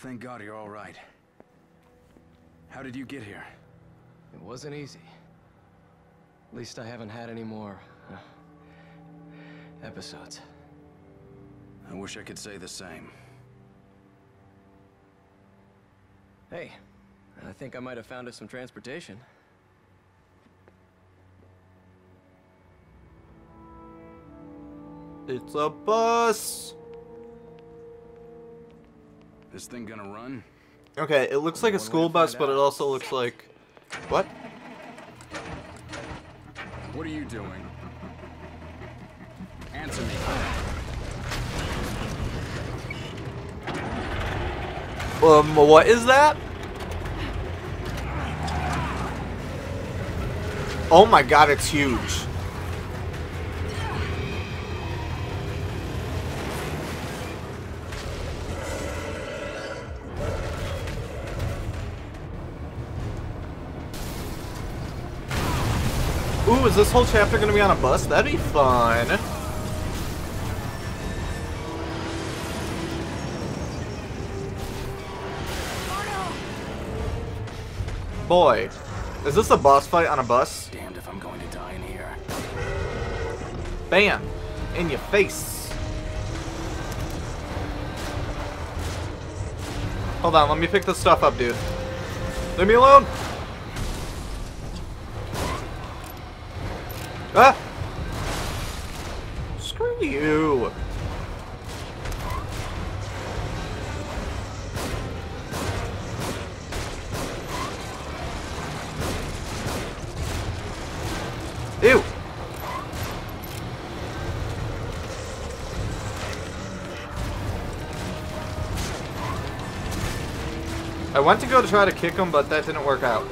Thank God you're all right. How did you get here? It wasn't easy. At least I haven't had any more uh, episodes. I wish I could say the same. Hey, I think I might have found us some transportation. It's a bus. This thing gonna run? Okay, it looks like a One way to school bus, but it also looks like... What? What are you doing? Answer me. Um, what is that? Oh my god, it's huge. Ooh, is this whole chapter gonna be on a bus? That'd be fun. Boy, is this a boss fight on a bus? Damned if I'm going to die in here. Bam! In your face. Hold on, let me pick this stuff up, dude. Leave me alone! Ah! Screw you! Ew! I went to go to try to kick him, but that didn't work out.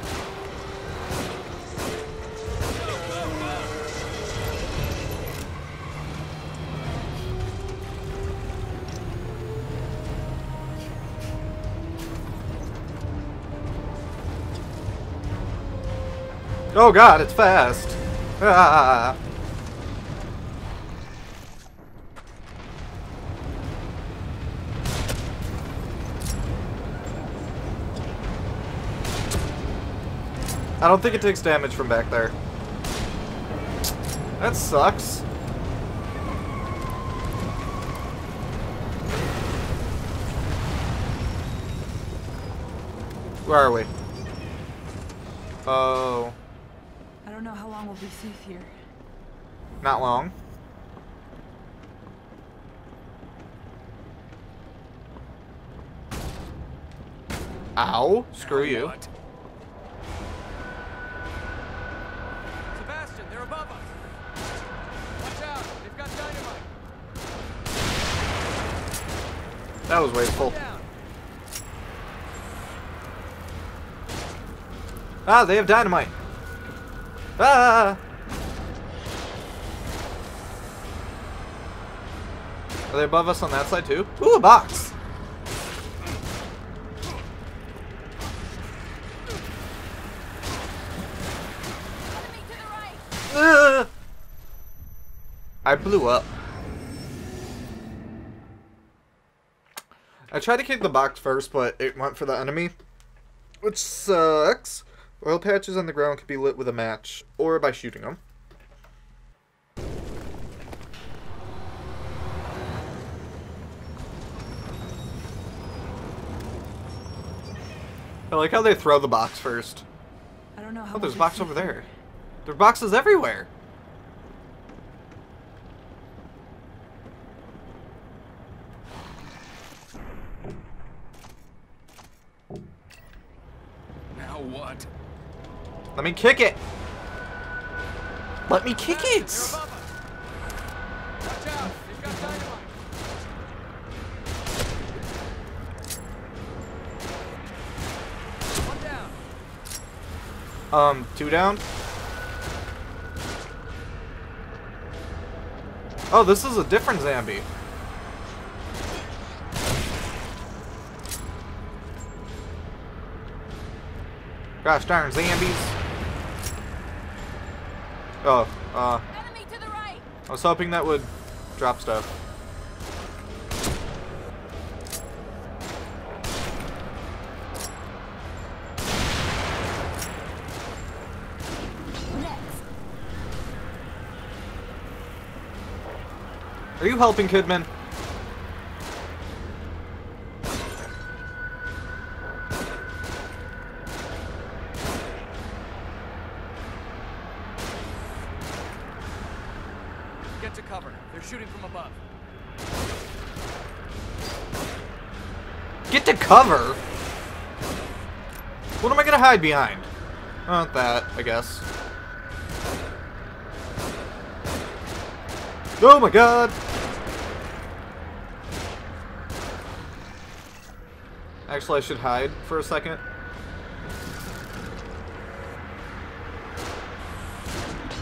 Oh god, it's fast. Ah. I don't think it takes damage from back there. That sucks. Where are we? Oh, I don't know how long we'll be safe here. Not long. Ow, screw you. Sebastian, they're above us! Watch out! They've got dynamite! That was wasteful. Ah, they have dynamite. Ah! Are they above us on that side too? Ooh, a box. Ah! I blew up. I tried to kick the box first, but it went for the enemy, which sucks. Oil patches on the ground can be lit with a match, or by shooting them. I like how they throw the box first. I don't know how Oh, there's a box over there. There are boxes everywhere. Now what? Let me kick it. Let me kick They're it. above us! Watch out! They've got dynamite! One down! Um, two down. Oh, this is a different zombie. Gosh darn zombies. Oh, uh, Enemy to the right! I was hoping that would drop stuff. Are you helping, Kidman? Get to cover. They're shooting from above. Get to cover? What am I gonna hide behind? Not that, I guess. Oh my god! Actually, I should hide for a second.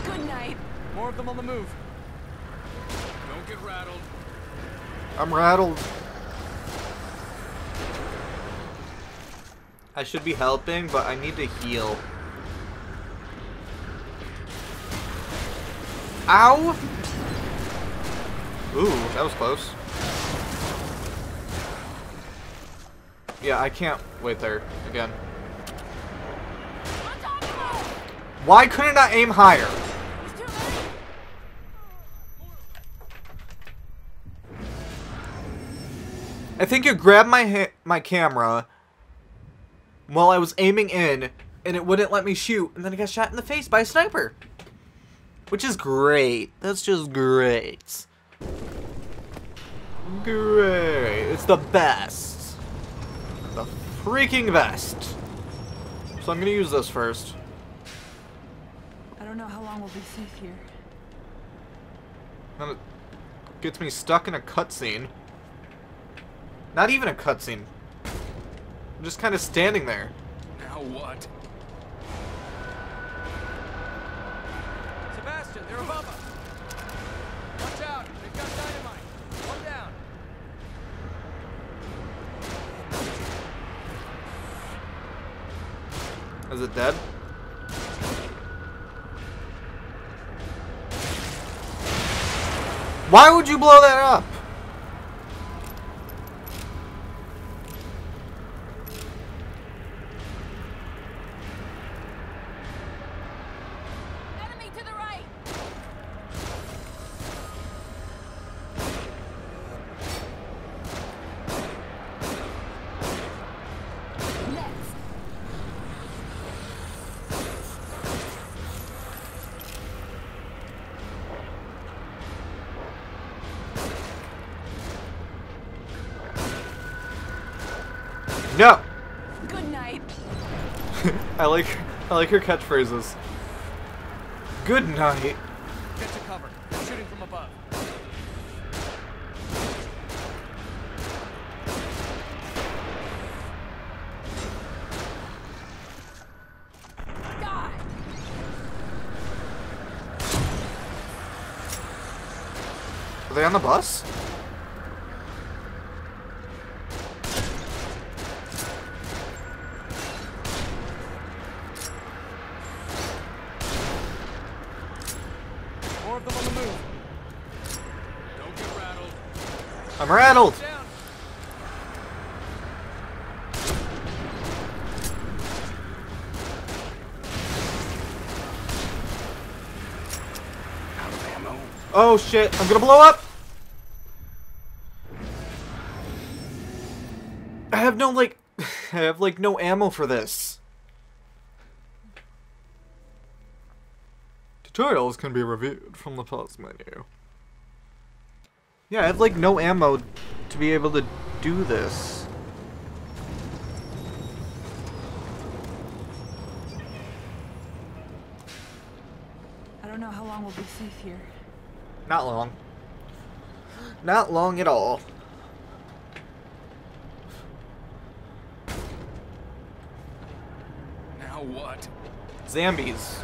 Good night. More of them on the move. Don't get rattled. I'm rattled. I should be helping, but I need to heal. Ow! Ooh, that was close. Yeah, I can't wait there again. Why couldn't I aim higher? I think you grabbed my my camera while I was aiming in, and it wouldn't let me shoot, and then I got shot in the face by a sniper. Which is great. That's just great. Great. It's the best. The freaking vest. So I'm gonna use this first. I don't know how long we'll be safe here. Then it gets me stuck in a cutscene. Not even a cutscene. I'm just kind of standing there. Now what? Sebastian, they're above us. Watch out. They've got dynamite. One down. Is it dead? Why would you blow that up? No. Good night. I like I like her catchphrases. Good night. Get to cover. They're shooting from above. Die! Are they on the bus? More of them on the move. Don't get rattled. I'm rattled. Down. Out of ammo. Oh shit, I'm gonna blow up. I have no like I have like no ammo for this. Tutorials can be reviewed from the pause menu. Yeah, I have like no ammo to be able to do this. I don't know how long we'll be safe here. Not long. Not long at all. Now what? Zombies.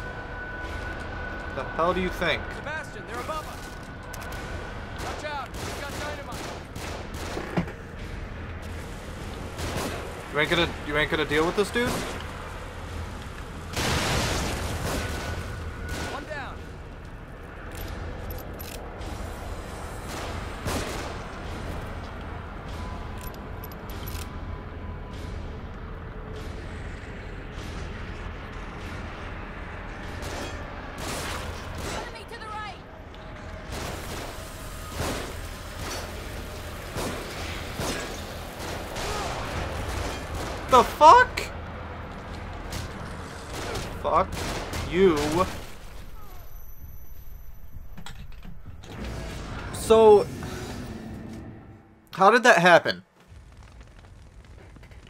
The hell do you think? Sebastian, they're above us. Watch out. They've got dynamite. You ain't gonna you ain't gonna deal with this dude? One down. Enemy to the right! The fuck? Fuck you. So, how did that happen?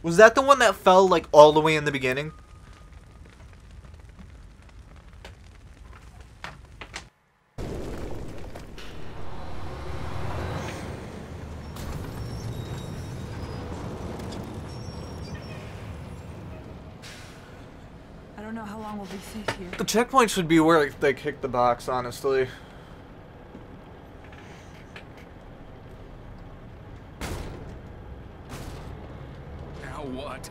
Was that the one that fell, like, all the way in the beginning? I don't know how long we'll be safe here. The checkpoint should be where they kick the box, honestly. Now what?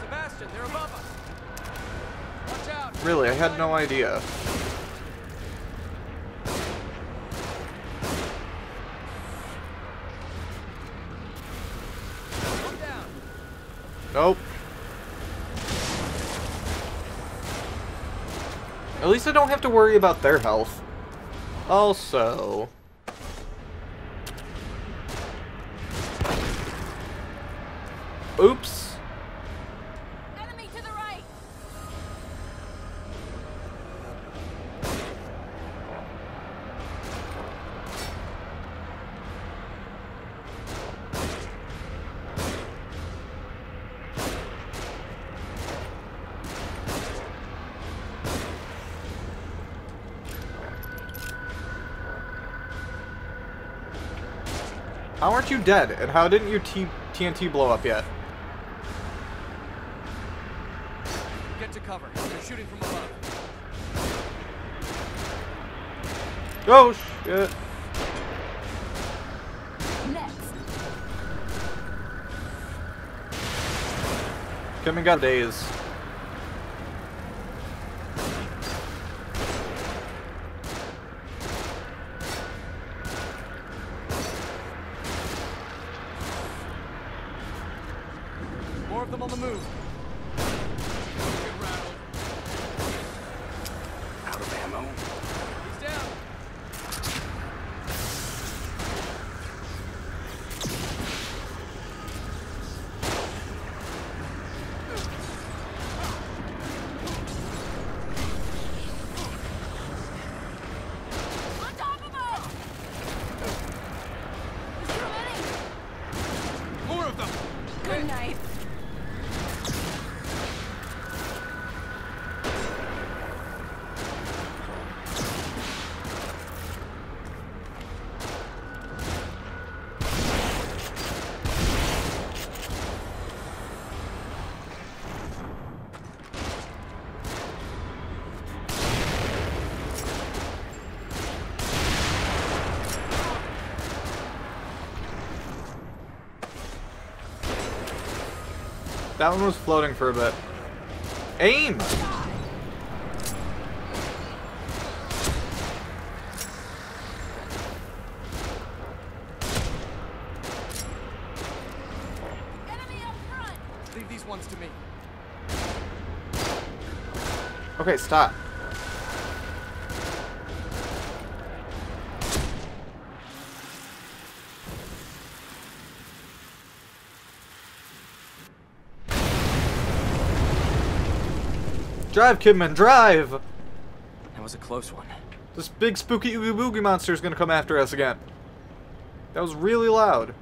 Sebastian, they're above us. Watch out. Really, I had no idea. One down. Nope. At least I don't have to worry about their health. Also... Oops. How aren't you dead? And how didn't your T TNT blow up yet? Get to cover. They're shooting from above. Oh, shit. Next! Kevin got days. More of them on the move. Get rattled. Out of ammo? He's down. On top of us! Is there any? More of them! Good night. That one was floating for a bit. Aim! Enemy up front! Leave these ones to me. Okay, stop. Drive, Kidman, drive! That was a close one. This big spooky oogie boogie monster is gonna come after us again. That was really loud.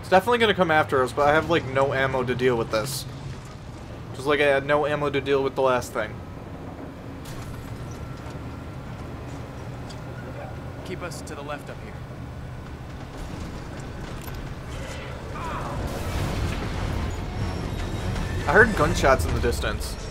It's definitely gonna come after us, but I have like no ammo to deal with this. Just like I had no ammo to deal with the last thing. Keep us to the left up here. I heard gunshots in the distance.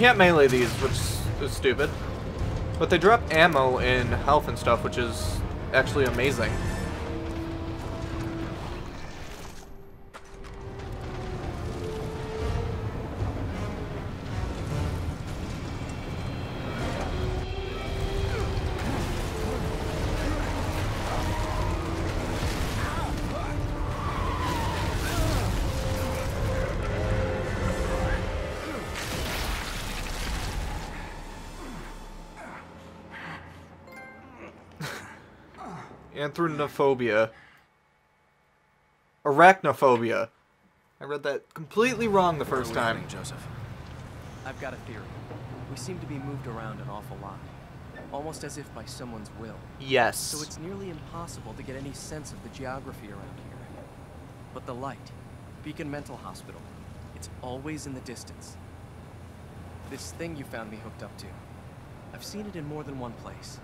Can't melee these, which is stupid. But they drop ammo and health and stuff, which is actually amazing. Anthronophobia. Arachnophobia. I read that completely wrong the first What are we time. heading, Joseph. I've got a theory. We seem to be moved around an awful lot. Almost as if by someone's will. Yes. So it's nearly impossible to get any sense of the geography around here. But the light, Beacon Mental Hospital, it's always in the distance. This thing you found me hooked up to, I've seen it in more than one place.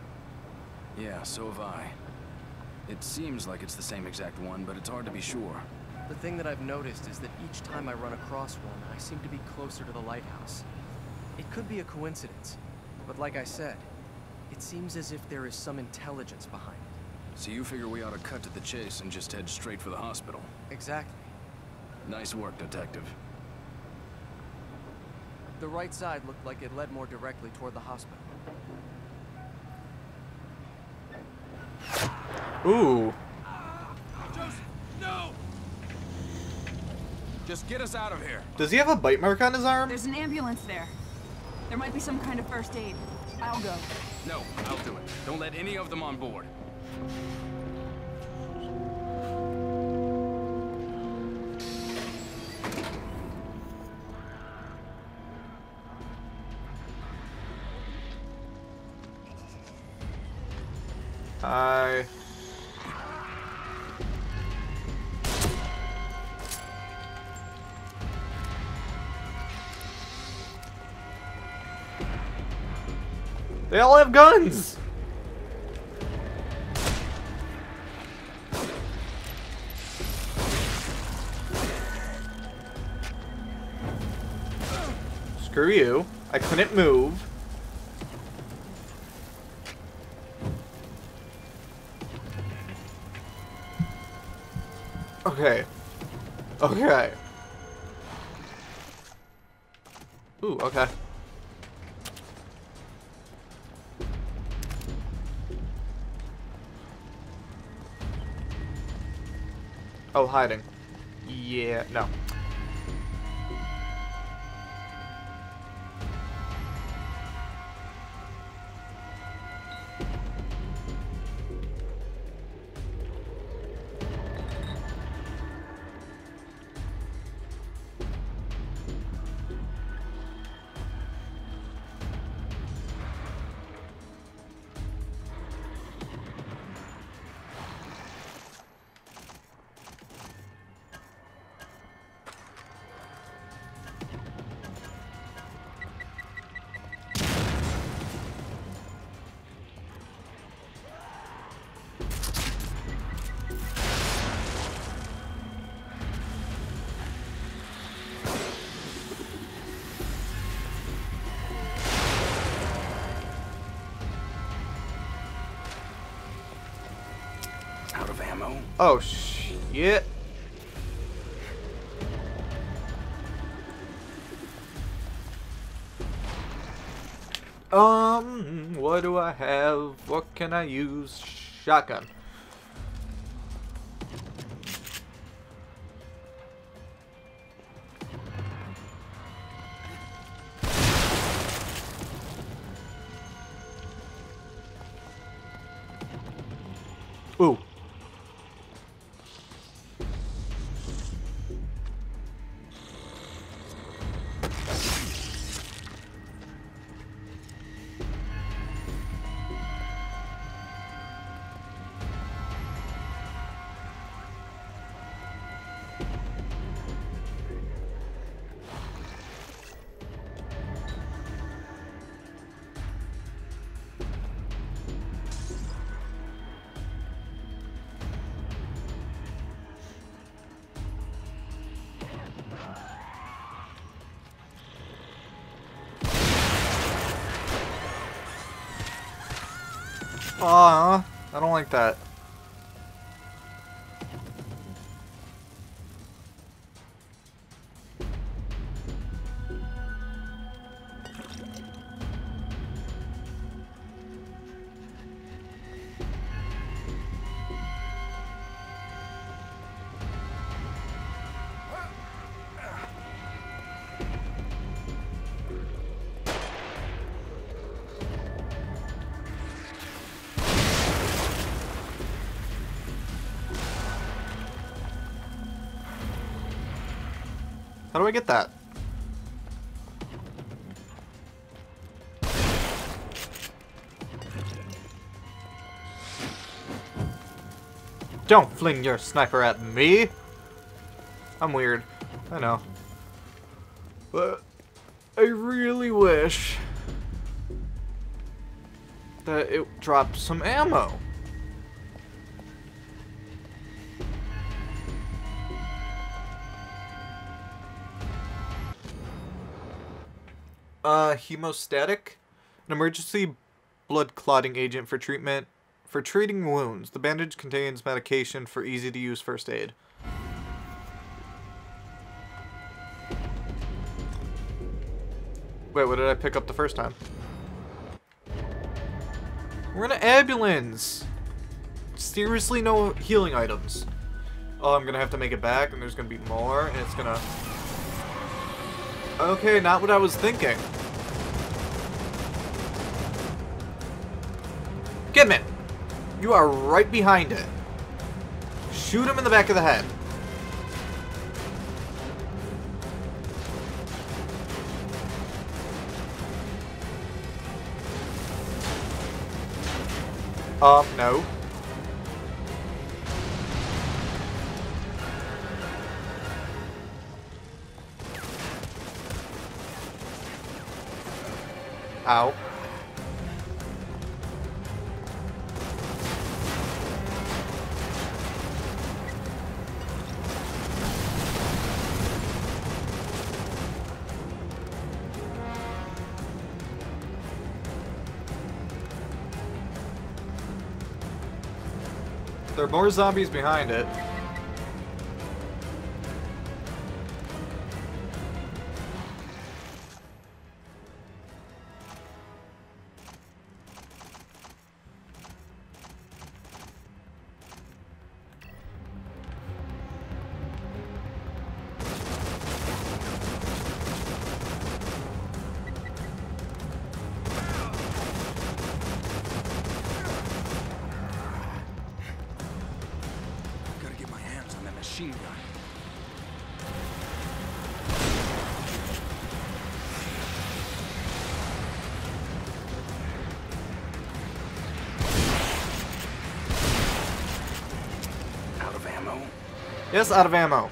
Yeah, so have I. It seems like it's the same exact one, but it's hard to be sure. The thing that I've noticed is that each time I run across one, I seem to be closer to the lighthouse. It could be a coincidence, but like I said, it seems as if there is some intelligence behind it. So you figure we ought to cut to the chase and just head straight for the hospital. Exactly. Nice work, detective. The right side looked like it led more directly toward the hospital. Ooh. Joseph, no! Just get us out of here. Does he have a bite mark on his arm? There's an ambulance there. There might be some kind of first aid. I'll go. No, I'll do it. Don't let any of them on board. Hi. They all have guns! Screw you. I couldn't move. Hiding. Yeah, no. Oh, shit. Um, what do I have? What can I use? Shotgun. Aw, I don't like that. Do I get that? Don't fling your sniper at me! I'm weird. I know. But I really wish that it dropped some ammo. Uh, hemostatic, an emergency blood clotting agent for treatment for treating wounds. The bandage contains medication for easy to use first aid. Wait, what did I pick up the first time? We're in an ambulance. Seriously, no healing items. Oh, I'm gonna have to make it back, and there's gonna be more, and it's gonna. Okay, not what I was thinking. Kidman! You are right behind it. Shoot him in the back of the head. Um, no. More zombies behind it. Gun. Out of ammo? Yes, out of ammo.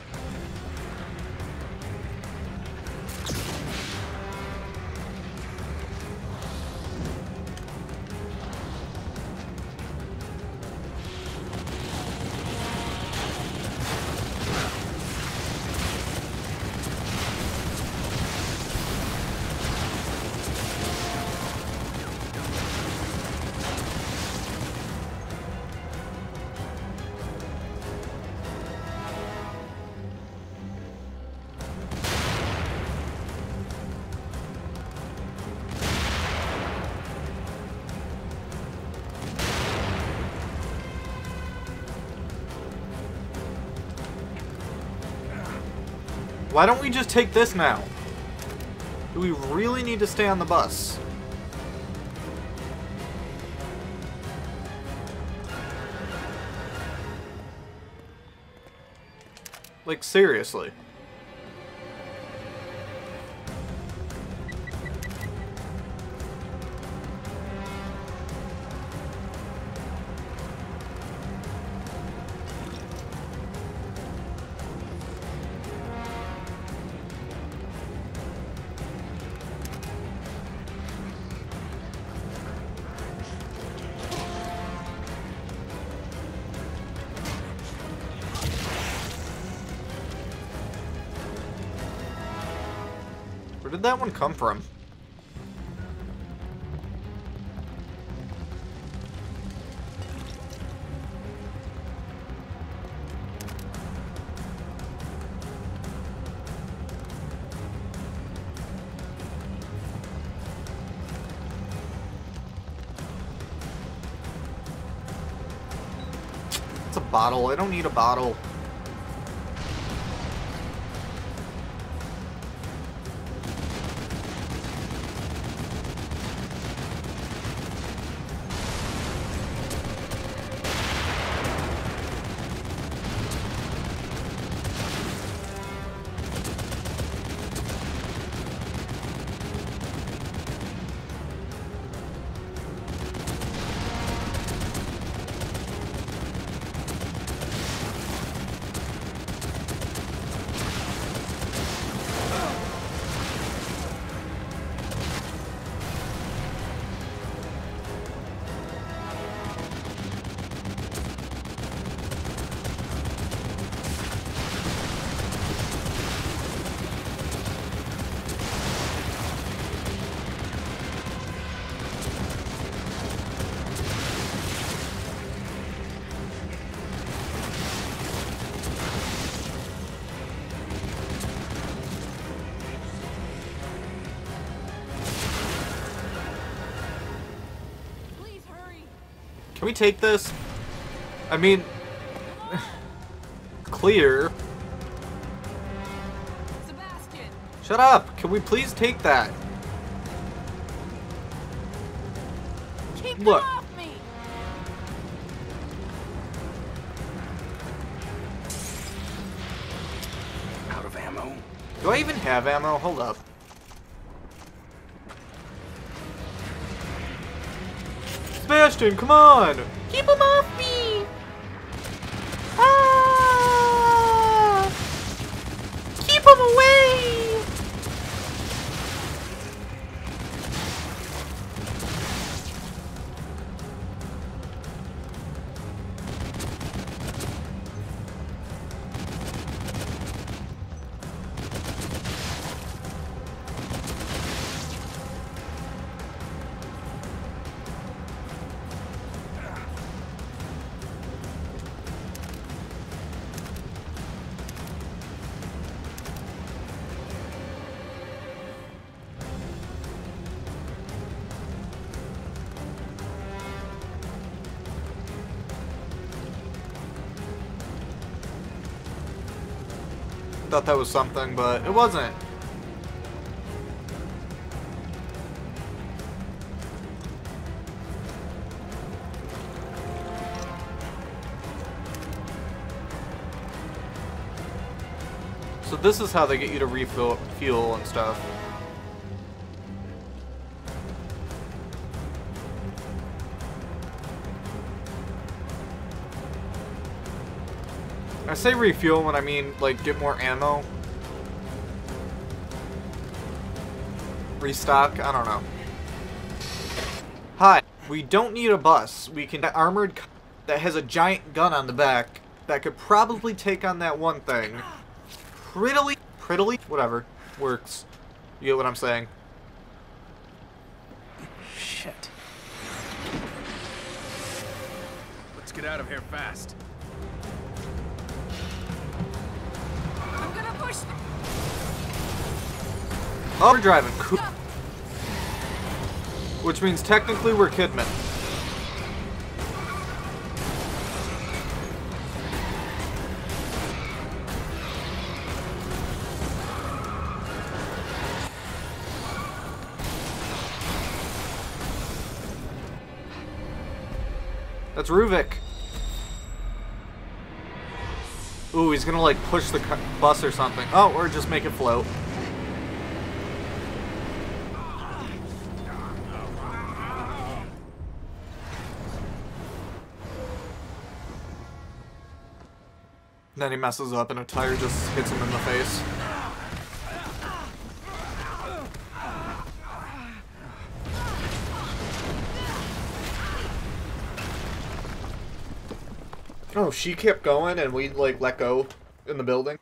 Why don't we just take this now? Do we really need to stay on the bus? Like, seriously. did that one come from? It's a bottle. I don't need a bottle. Can we take this? I mean, clear. Sebastian. Shut up! Can we please take that? Keep Look. off me. Out of ammo? Do I even have ammo? Hold up. Sebastian, come on! Keep him off me! Thought that was something, but it wasn't. So this is how they get you to refill fuel and stuff. I say refuel when I mean, like, get more ammo. Restock? I don't know. Hi. We don't need a bus. We can get armored c- that has a giant gun on the back that could probably take on that one thing. Prettily, prettily, whatever, works. You get what I'm saying? Shit. Let's get out of here fast. I'm. Oh, we're driving. Cool. Which means technically we're Kidman. That's Ruvik. Ooh, he's gonna like push the bus or something. Oh, or just make it float. Then he messes up and a tire just hits him in the face. Oh, she kept going and we like let go in the building.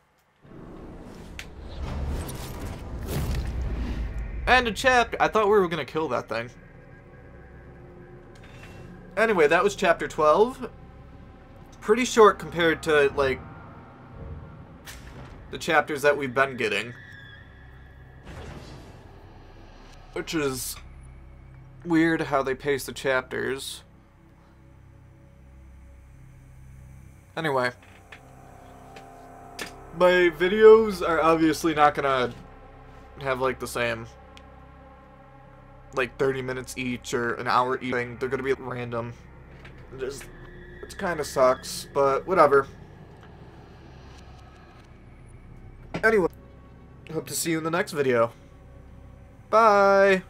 And a chapter. I thought we were gonna kill that thing. Anyway, that was chapter 12. Pretty short compared to, like, the chapters that we've been getting. Which is weird how they pace the chapters. Anyway. My videos are obviously not gonna have like the same like 30 minutes each or an hour each thing. They're gonna be random. Just it kind of sucks, but whatever. Anyway, hope to see you in the next video. Bye.